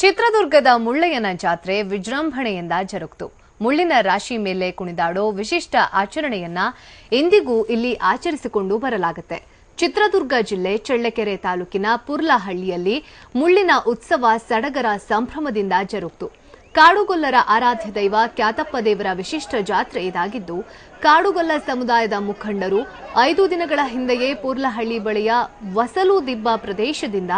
ಚಿತ್ರದುರ್ಗದ ಮುಳ್ಳಯ್ಯನ ಜಾತ್ರೆ ವಿಜೃಂಭಣೆಯಿಂದ ಜರುಗಿತು. ಮುಳ್ಳಿನ ರಾಶಿ ಮೇಲೆ ಕುಣಿದಾಡೋ ವಿಶಿಷ್ಟ ಆಚರಣೆಯನ್ನ ಎಂದಿಗೂ ಇಲ್ಲಿ ಆಚರಿಸಿಕೊಂಡು ಬರಲಾಗುತ್ತೆ. ಚಿತ್ರದುರ್ಗ ಜಿಲ್ಲೆ ಚಳ್ಳಕೆರೆ ತಾಲೂಕಿನ ಪುರ್ಲಹಳ್ಳಿಯಲ್ಲಿ ಮುಳ್ಳಿನ ಉತ್ಸವ ಸಡಗರ ಸಂಭ್ರಮದಿಂದ ಜರುಗಿತು. ಕಾಡುಗೊಲ್ಲರ ಆರಾಧ್ಯ ದೈವ ಕ್ಯಾತಪ್ಪ ದೇವರ ವಿಶಿಷ್ಟ ಜಾತ್ರೆ ಇದಾಗಿದ್ದು, ಕಾಡುಗೊಲ್ಲ ಸಮುದಾಯದ ಮುಖಂಡರು ಐದು ದಿನಗಳ ಹಿಂದೆಯೇ ಪೂರ್ಲಹಳ್ಳಿ ಬಳಿಯ ವಸಲು ದಿಬ್ಬ ಪ್ರದೇಶದಿಂದ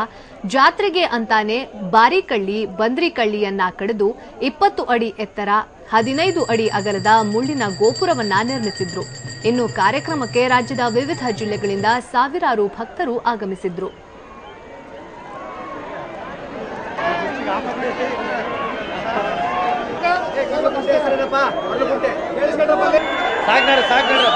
ಜಾತ್ರೆಗೆ ಅಂತಾನೆ ಬಾರಿಕಳ್ಳಿ, ಬಂದ್ರಿಕಳ್ಳಿಯನ್ನ ಕಡಿದು ಇಪ್ಪತ್ತು ಅಡಿ ಎತ್ತರ, ಹದಿನೈದು ಅಡಿ ಅಗಲದ ಮುಳ್ಳಿನ ಗೋಪುರವನ್ನ ನಿರ್ಮಿಸಿದ್ರು. ಇನ್ನು ಕಾರ್ಯಕ್ರಮಕ್ಕೆ ರಾಜ್ಯದ ವಿವಿಧ ಜಿಲ್ಲೆಗಳಿಂದ ಸಾವಿರಾರು ಭಕ್ತರು ಆಗಮಿಸಿದ್ರು. ಸಾಕ್ನಾರ ಸಾಕ್ನಾರ